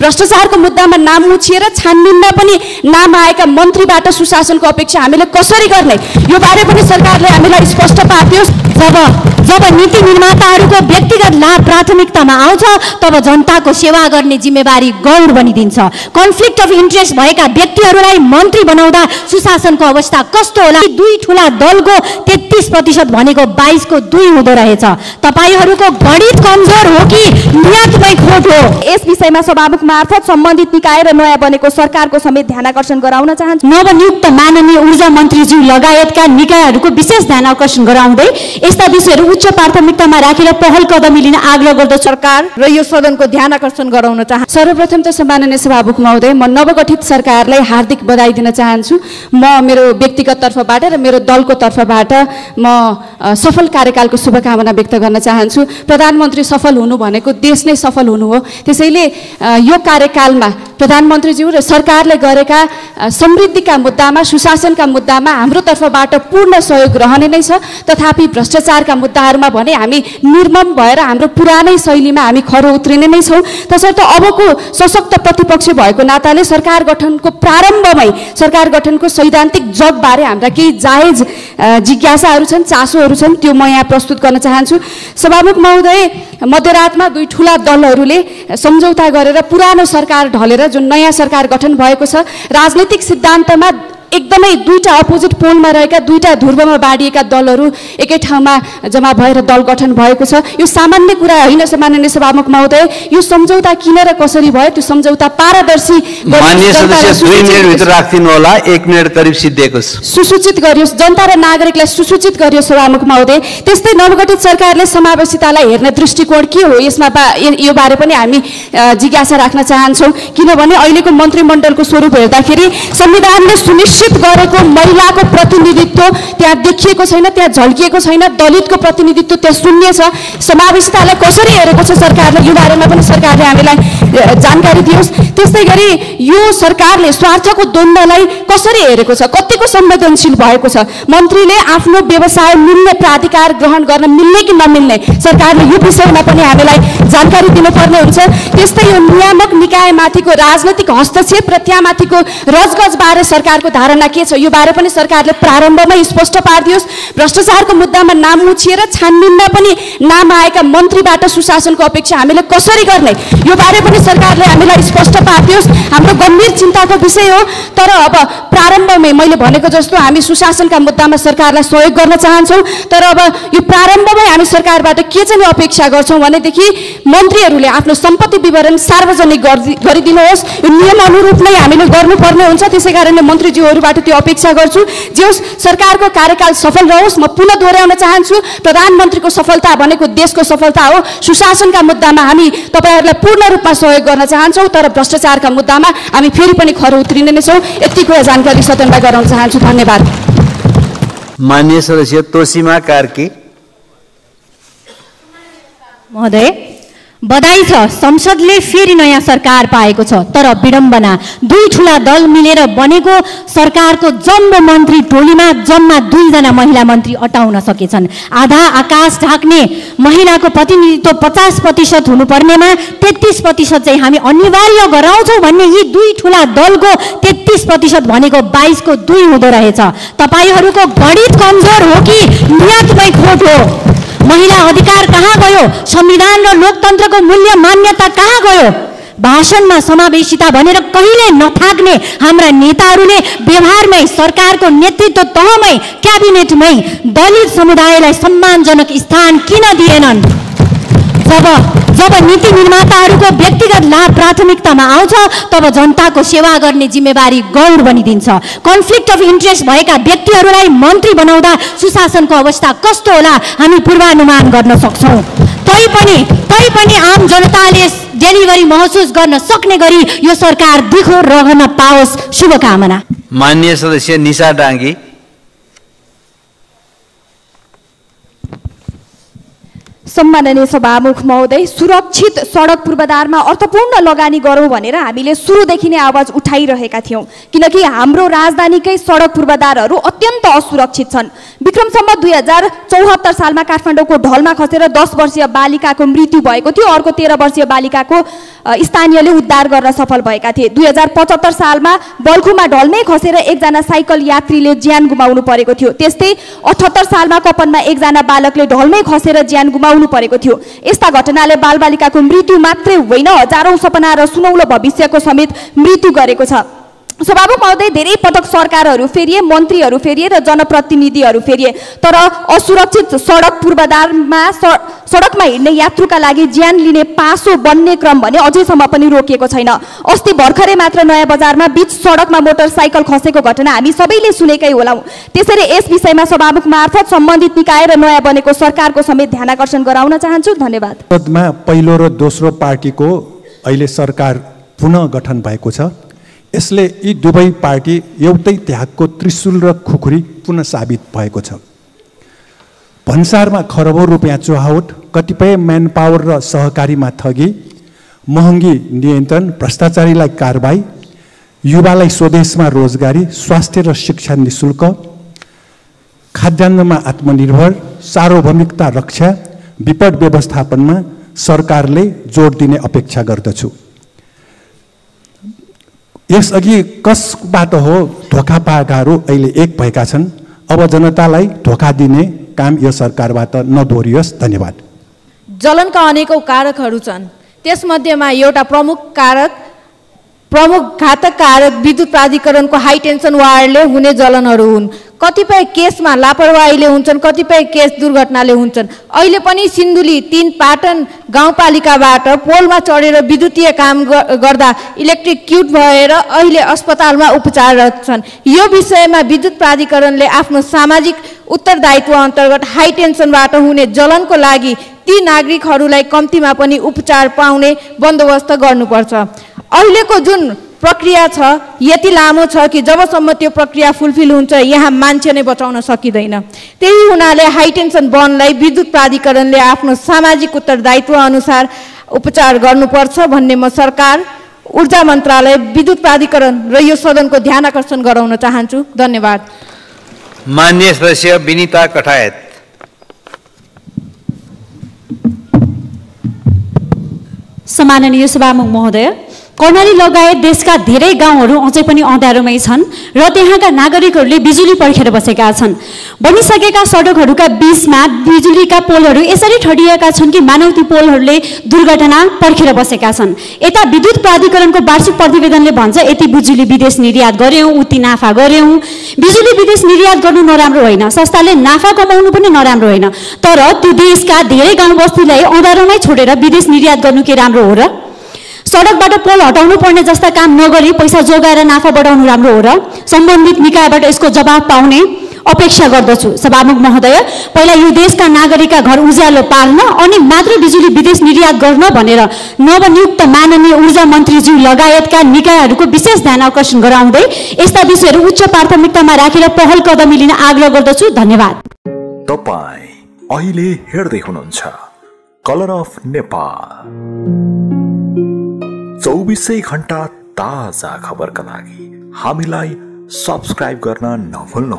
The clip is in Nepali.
भ्रष्टाचारको मुद्दामा नाम उछिएर छानबिनमा पनि नाम आएका मन्त्रीबाट सुशासनको अपेक्षा हामीले कसरी गर्ने? यो बारे पनि सरकारले हामीलाई स्पष्ट पारिदियोस्। जब जब नीति निर्माताहरूको व्यक्तिगत लाभ प्राथमिकतामा आउँछ तब जनताको सेवा गर्ने जिम्मेवारी गौर बनिदिन्छ। कन्फ्लिक्ट अफ इन्ट्रेस्ट भएका व्यक्तिहरूलाई मन्त्री बनाउँदा सुशासनको अवस्था कस्तो होला? दुई ठुला दलको तेत्तिस प्रतिशत भनेको बाइसको दुई हुँदो रहेछ। तपाईँहरूको गणित कमजोर हो कि नियतमै खोट हो? यस विषयमा सभामुख मार्फत सम्बन्धित निकाय र नयाँ बनेको सरकारको समेत ध्यान आकर्षण गराउन चाहन्छु। नवनियुक्त माननीय ऊर्जा मन्त्रीज्यू लगायतका निकायहरूको विशेष ध्यान आकर्षण गराउँदै यस्ता विषयहरू उच्च प्राथमिकतामा राखेर पहल कदमी लिन आग्रह गर्दछ सरकार र यो सदनको ध्यान आकर्षण गराउन चाहन्छु। सर्वप्रथम त सम्माननीय सभामुख महोदय म नवगठित सरकारलाई हार्दिक बधाई दिन चाहन्छु। म मेरो व्यक्तिगत तर्फबाट र मेरो दलको तर्फबाट म सफल कार्यकालको शुभकामना व्यक्त गर्न चाहन्छु। प्रधानमन्त्री सफल हुनु भनेको देश नै सफल हुनु हो। त्यसैले यो कार्यकालमा प्रधानमन्त्रीज्यू र सरकारले गरेका समृद्धिका मुद्दामा सुशासनका मुद्दामा हाम्रो तर्फबाट पूर्ण सहयोग रहने नै छ। तथापि भ्रष्टाचारका मुद्दाहरूमा भने हामी निर्मम भएर हाम्रो पुरानै शैलीमा हामी खरो उत्रिने नै छौँ। तसर्थ अबको सशक्त प्रतिपक्ष भएको नाताले सरकार गठनको प्रारम्भमै सरकार गठनको सैद्धान्तिक जगबारे हाम्रा केही जायज जिज्ञासाहरू छन् चासोहरू छन् त्यो म यहाँ प्रस्तुत गर्न चाहन्छु। सभामुख महोदय मध्यरातमा दुई ठुला दलहरूले सम्झौता गरेर पुरानो सरकार ढलेर जुन नयाँ सरकार गठन भएको छ राजनैतिक सिद्धान्तमा एकदमै दुईटा अपोजिट पोलमा रहेका दुईटा ध्रुवमा बाँडिएका दलहरू एकै ठाउँमा जम्मा भएर दल गठन भएको छ। यो सामान्य कुरा होइन माननीय सभामुख महोदय। यो सम्झौता किन र कसरी भयो? त्यो सम्झौता पारदर्शी होला। एक मिनट करिब सिद्धिएको छ। सुसूचित गरियोस्। जनता र नागरिकलाई सुसूचित गरियोस् सभामुख महोदय। त्यस्तै नवगठित सरकारले समावेशितालाई हेर्ने दृष्टिकोण के हो? यसमा बा यो बारे पनि हामी जिज्ञासा राख्न चाहन्छौँ। किनभने अहिलेको मन्त्रीमण्डलको स्वरूप हेर्दाखेरि संविधानले सुनिश्चित गरेको महिलाको प्रतिनिधित्व त्यहाँ देखिएको छैन त्यहाँ झल्किएको छैन दलितको प्रतिनिधित्व त्यहाँ शून्य छ। समावेशितालाई कसरी हेरेको छ सरकारले? यो बारेमा पनि सरकारले हामीलाई जानकारी दियोस्। त्यस्तै गरी यो सरकारले स्वार्थको द्वन्द्वलाई कसरी हेरेको छ? कतिको संवेदनशील भएको छ? मन्त्रीले आफ्नो व्यवसाय मिल्ने प्राधिकार ग्रहण गर्न मिल्ने कि नमिल्ने? सरकारले यो विषयमा पनि हामीलाई जानकारी दिनुपर्ने हुन्छ। त्यस्तै यो नियामक निकायमाथिको राजनैतिक हस्तक्षेप र त्यहाँमाथिको रजगजबारे सरकारको धारणा के छ? यो बारे पनि सरकारले प्रारम्भमै स्पष्ट पारिदियोस्। भ्रष्टाचारको मुद्दामा नाम उछिएर छानबिनमा पनि नाम आएका मन्त्रीबाट सुशासनको अपेक्षा हामीले कसरी गर्ने? यो बारे पनि सरकारले हामीलाई स्पष्ट पारिदियोस्। हाम्रो गम्भीर चिन्ताको विषय हो। तर अब प्रारम्भमै मैले भनेको जस्तो हामी सुशासनका मुद्दामा सरकारलाई सहयोग गर्न चाहन्छौँ। तर अब यो प्रारम्भमै हामी सरकारबाट के चाहिँ अपेक्षा गर्छौँ भनेदेखि मन्त्रीहरूले आफ्नो सम्पत्ति विवरण सार्वजनिक गर्दि गरिदिनुहोस्। यो नियम अनुरूप नै हामीले गर्नुपर्ने हुन्छ। त्यसै कारणले मन्त्रीज्यूहरूबाट त्यो अपेक्षा गर्छु। जे होस् सरकारको कार्यकाल सफल रहोस् म पुनः दोहोऱ्याउन चाहन्छु। प्रधानमन्त्रीको सफलता भनेको देशको सफलता हो। सुशासनका मुद्दामा हामी तपाईँहरूलाई पूर्ण रूपमा सहयोग गर्न चाहन्छौँ तर भ्रष्टाचारका मुद्दामा हामी फेरि पनि खर उत्रिने नै छौँ यति कुरा जानकारी सदनलाई गराउन चाहन्छु। धन्यवाद। मान्य सदस्य तोसीमा कार्की। महोदय। बधाई छ। संसदले फेरि नयाँ सरकार पाएको छ। तर विडम्बना। दुई ठुला दल मिलेर बनेको सरकारको जम्बो मन्त्री टोलीमा जम्मा दुईजना महिला मन्त्री अटाउन सकेछन्। आधा आकाश ढाक्ने महिलाको प्रतिनिधित्व पचास प्रतिशत हुनुपर्नेमा तेत्तिस प्रतिशत चाहिँ हामी अनिवार्य गराउँछौँ भन्ने यी दुई ठुला दलको तेत्तिस प्रतिशत भनेको बाइसको दुई हुँदो रहेछ। तपाईँहरूको गणित कमजोर हो कि नियतमै खोट हो? महिला अधिकार कहाँ गयो? संविधान र लोकतन्त्रको मूल्य मान्यता कहाँ गयो? भाषणमा समावेशिता भनेर कहिले नथाक्ने हाम्रा नेताहरूले व्यवहारमै सरकारको नेतृत्व तहमै क्याबिनेटमै दलित समुदायलाई सम्मानजनक स्थान किन दिएनन्? जब जब नीति निर्माताहरूको व्यक्तिगत लाभ प्राथमिकतामा आउँछ तब जनताको सेवा गर्ने जिम्मेवारी गौर बनिदिन्छ। कन्फ्लिक्ट अफ इन्ट्रेस्ट भएका व्यक्तिहरूलाई मन्त्री बनाउँदा सुशासनको अवस्था कस्तो होला हामी पूर्वानुमान गर्न सक्छौँ। तैपनि तैपनि आम जनताले डेलिभरी महसुस गर्न सक्ने गरी यो सरकार दिखो रहन पाओस्। शुभकामना। मान्य सदस्य निशा डाङ्गी सम्माननीय सभामुख महोदय सुरक्षित सडक पूर्वाधारमा अर्थपूर्ण लगानी गरौँ भनेर हामीले सुरुदेखि नै आवाज उठाइरहेका थियौँ। किनकि हाम्रो राजधानीकै सडक पूर्वाधारहरू अत्यन्त असुरक्षित छन्। विक्रमसम्म दुई हजार चौहत्तर सालमा काठमाडौँको ढलमा खसेर दस वर्षीय बालिकाको मृत्यु भएको थियो। अर्को तेह्र वर्षीय बालिकाको स्थानीयले उद्धार गर्न सफल भएका थिए। दुई हजार पचहत्तर सालमा बल्खुमा ढलमै खसेर एकजना साइकल यात्रीले ज्यान गुमाउनु परेको थियो। त्यस्तै अठहत्तर सालमा कपनमा एकजना बालकले ढलमै खसेर ज्यान गुमाउनु परेको थियो। यस्ता घटनाले बालबालिकाको मृत्यु मात्रै होइन हजारौँ सपना र सुनौलो भविष्यको समेत मृत्यु गरेको छ। सभामुख महोदय धेरै पटक सरकारहरू फेरिए मन्त्रीहरू फेरिए र जनप्रतिनिधिहरू फेरिए। तर असुरक्षित सडक पूर्वाधारमा सडकमा हिँड्ने यात्रुका लागि ज्यान लिने पासो बन्ने क्रम भने अझैसम्म पनि रोकिएको छैन। अस्ति भर्खरै मात्र नयाँ बजारमा बिच सडकमा मोटरसाइकल खसेको घटना हामी सबैले सुनेकै होलाौँ त्यसैले यस विषयमा सभामुख मार्फत सम्बन्धित निकाय र नयाँ बनेको सरकारको समेत ध्यान आकर्षण गराउन चाहन्छु। धन्यवाद। पहिलो र दोस्रो पार्टीको अहिले सरकार पुनः गठन भएको छ। यसले यी दुवै पार्टी एउटै त्यागको त्रिशूल र खुकुरी पुनः साबित भएको छ। भन्सारमा खरबौँ रुपियाँ चुहावट कतिपय म्यान पावर र सहकारीमा ठगी महँगी नियन्त्रण भ्रष्टाचारीलाई कारबाही युवालाई स्वदेशमा रोजगारी स्वास्थ्य र शिक्षा निशुल्क खाद्यान्नमा आत्मनिर्भर सार्वभौमिकता रक्षा विपद व्यवस्थापनमा सरकारले जोड दिने अपेक्षा गर्दछु। यसअघि कसबाट हो धोका पाएकाहरू अहिले एक भएका छन्? अब जनतालाई धोका दिने काम यो सरकारबाट नदोहोरियोस्। धन्यवाद। जलनका अनेकौँ कारकहरू छन्। त्यसमध्येमा एउटा प्रमुख कारक प्रमुख घातक कारक विद्युत प्राधिकरणको हाई टेन्सन वायरले हुने जलनहरू हुन्। कतिपय केसमा लापरवाहीले हुन्छन् कतिपय केस दुर्घटनाले हुन्छन्। अहिले पनि सिन्धुली तिन पाटन गाउँपालिकाबाट पोलमा चढेर विद्युतीय काम गर्दा इलेक्ट्रिक क्युट भएर अहिले अस्पतालमा उपचाररत छन्। यो विषयमा विद्युत प्राधिकरणले आफ्नो सामाजिक उत्तरदायित्व अन्तर्गत हाई टेन्सनबाट हुने जलनको लागि ती नागरिकहरूलाई कम्तीमा पनि उपचार पाउने बन्दोबस्त गर्नुपर्छ। अहिलेको जुन प्रक्रिया छ यति लामो छ कि जबसम्म त्यो प्रक्रिया फुलफिल हुन्छ यहाँ मान्छे नै बचाउन सकिँदैन। त्यही हुनाले हाई टेन्सन वनलाई विद्युत प्राधिकरणले आफ्नो सामाजिक उत्तरदायित्व अनुसार उपचार गर्नुपर्छ भन्ने म सरकार ऊर्जा मन्त्रालय विद्युत प्राधिकरण र यो सदनको ध्यान आकर्षण गराउन चाहन्छु। धन्यवाद। मान्य सदस्य विनिता कठायत। सम्माननीय सभामुख महोदय कर्णाली लगायत देशका धेरै गाउँहरू अझै पनि अँध्यारोमै छन् र त्यहाँका नागरिकहरूले बिजुली पर्खेर बसेका छन्। बनिसकेका सडकहरूका बिचमा बिजुलीका पोलहरू यसरी ठडिएका छन् कि मानव ती पोलहरूले दुर्घटना पर्खेर बसेका छन्। यता विद्युत प्राधिकरणको वार्षिक प्रतिवेदनले भन्छ यति बिजुली विदेश निर्यात गऱ्यौँ उति नाफा गऱ्यौँ बिजुली विदेश निर्यात गर्नु नराम्रो होइन संस्थाले नाफा कमाउनु पनि नराम्रो होइन। तर त्यो देशका धेरै गाउँ बस्तीलाई अँधारोमै छोडेर विदेश निर्यात गर्नु के राम्रो हो र? सडकबाट पोल हटाउनु पर्ने जस्ता काम नगरी पैसा जोगाएर नाफा बढाउनु राम्रो हो र सम्बन्धित निकायबाट यसको जवाब पाउने अपेक्षा गर्दछु। सभामुख महोदय पहिला यो देशका नागरिकका घर उज्यालो पार्न अनि मात्र बिजुली विदेश निर्यात गर्न भनेर नवनियुक्त माननीय ऊर्जा मन्त्रीज्यू लगायतका निकायहरूको विशेष ध्यान आकर्षण गराउँदै यस्ता विषयहरू उच्च प्राथमिकतामा राखेर पहल कदमी लिन आग्रह गर्दछु। धन्यवाद। तपाईँ अहिले हेर्दै हुनुहुन्छ। Colour of Nepal. चौबिसै घन्टा ताज़ा खबरका लागि हामीलाई सब्सक्राइब गर्न नभुल्नुहोला।